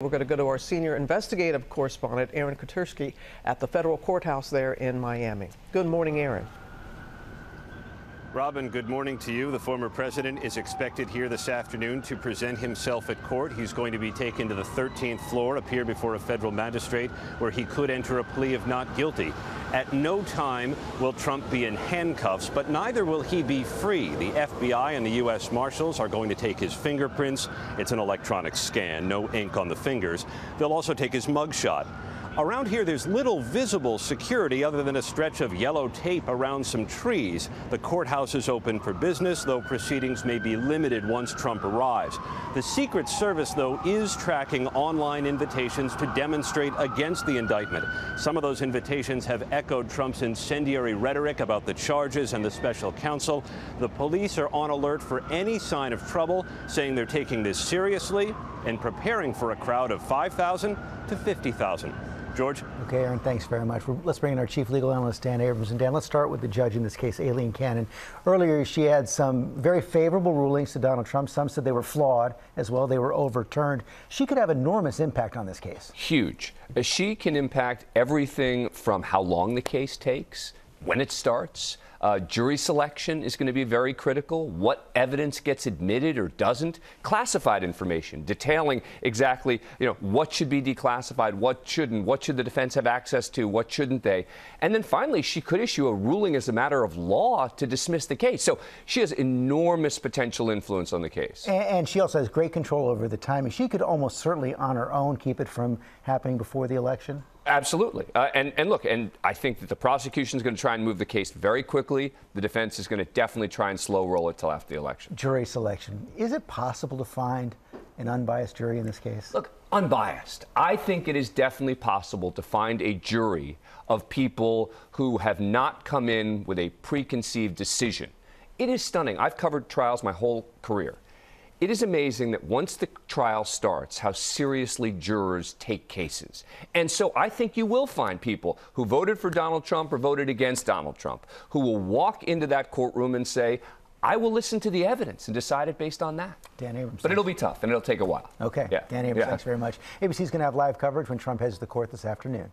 We're going to go to our senior investigative correspondent, Aaron Katersky, at the federal courthouse there in Miami. Good morning, Aaron. Robin, good morning to you. The former president is expected here this afternoon to present himself at court. He's going to be taken to the 13th floor, appear before a federal magistrate, where he could enter a plea of not guilty. At no time will Trump be in handcuffs, but neither will he be free. The FBI and the U.S. Marshals are going to take his fingerprints. It's an electronic scan, no ink on the fingers. They'll also take his mugshot. Around here, there's little visible security other than a stretch of yellow tape around some trees. The courthouse is open for business, though proceedings may be limited once Trump arrives. The Secret Service, though, is tracking online invitations to demonstrate against the indictment. Some of those invitations have echoed Trump's incendiary rhetoric about the charges and the special counsel. The police are on alert for any sign of trouble, saying they're taking this seriously and preparing for a crowd of 5,000 to 50,000. George? Okay, Aaron, thanks very much. Let's bring in our chief legal analyst, Dan Abrams. And Dan, let's start with the judge in this case, Aileen Cannon. Earlier, she had some very favorable rulings to Donald Trump. Some said they were flawed as well, they were overturned. She could have enormous impact on this case. Huge. Uh, she can impact everything from how long the case takes, when it starts, uh, jury selection is going to be very critical. What evidence gets admitted or doesn't? Classified information detailing exactly, you know, what should be declassified, what shouldn't, what should the defense have access to, what shouldn't they? And then finally, she could issue a ruling as a matter of law to dismiss the case. So she has enormous potential influence on the case. And, and she also has great control over the timing. She could almost certainly, on her own, keep it from happening before the election. Absolutely. Uh, and, and look, and I think that the prosecution is going to try and move the case very quickly. The defense is going to definitely try and slow roll it till after the election. Jury selection. Is it possible to find an unbiased jury in this case? Look, unbiased. I think it is definitely possible to find a jury of people who have not come in with a preconceived decision. It is stunning. I've covered trials my whole career. It is amazing that once the trial starts, how seriously jurors take cases. And so I think you will find people who voted for Donald Trump or voted against Donald Trump who will walk into that courtroom and say, I will listen to the evidence and decide it based on that. Dan Abrams. But it'll be tough and it'll take a while. Okay. Yeah. Dan Abrams, yeah. thanks very much. ABC's going to have live coverage when Trump heads to the court this afternoon.